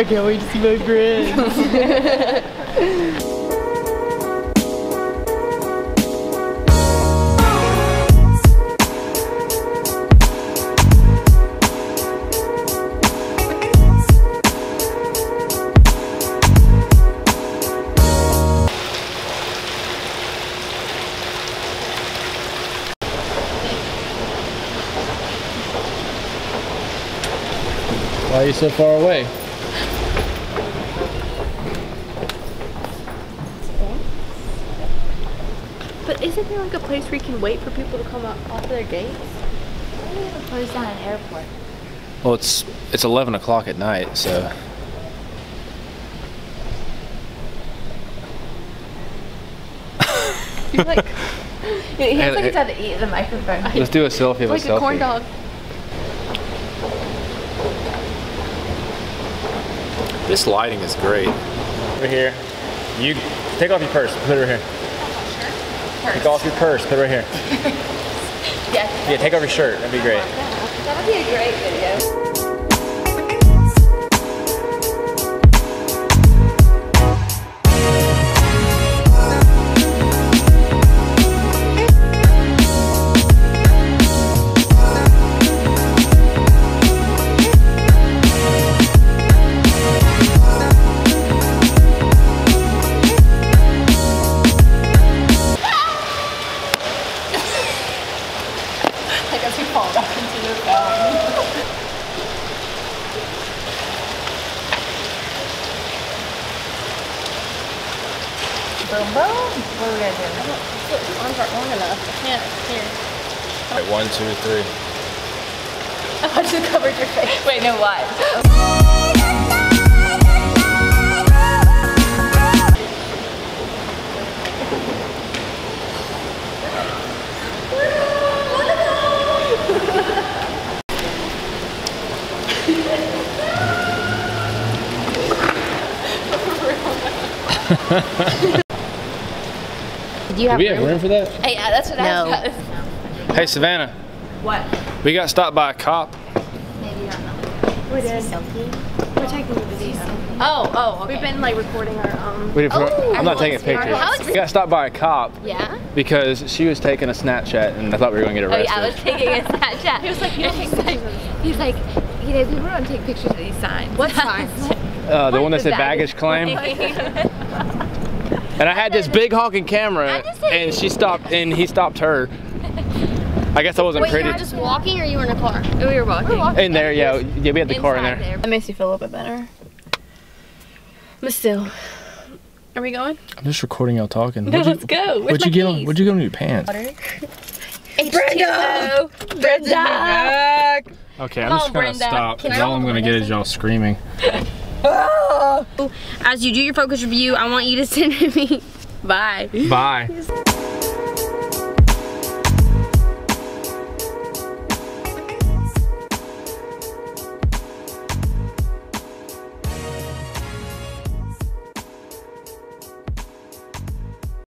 I can't wait to see my friends. Why are you so far away? But isn't there like a place where you can wait for people to come up off their gates? Closed down at airport. Well, it's it's 11 o'clock at night, so You're like, He looks like hey. he's had to eat the microphone. let's do a selfie of like a selfie. corn dog. This lighting is great. Over here. You take off your purse. Put it right here. Take off your purse. Put it right here. Yes. Yeah, take off your shirt. That'd be great. That would be a great video. Boom, boom. What are we gonna do? I don't think the Arms aren't long enough. I can't. Here. All right, one, two, three. I just covered your face. Wait, no, what? Do you Do we have room for that? Hey, yeah, that's what No. I was. Hey, Savannah. What? We got stopped by a cop. Maybe not know. We did. We're taking a video. Oh, oh, okay. We've been like recording our um. We did Oh, I'm not taking everyone's- pictures. We got stopped by a cop Yeah? because she was taking a Snapchat and I thought we were gonna get Oh, arrested. yeah, I was taking a Snapchat. He was like, he's like, he's like, you know, people don't take pictures of these signs. What signs? uh, the What one that said the baggage claim. And I had this big honking camera, I'm just saying- and she stopped, and he stopped her. I guess I wasn't Wait, pretty. you were just walking or you were in a car? Oh, we were walking. in there, yeah, yeah, we had the car in there. That makes you feel a little bit better. But still. Are we going? I'm just recording y'all talking. No, What'd you- let's go. Where's What'd you my get on? keys? What'd you get on your pants? Brenda! Brenda! Okay, I'm just on, gonna Brenda. stop. Can 'cause I all I'm gonna get is y'all screaming. As you do your focus review, I want you to send me. Bye. Bye.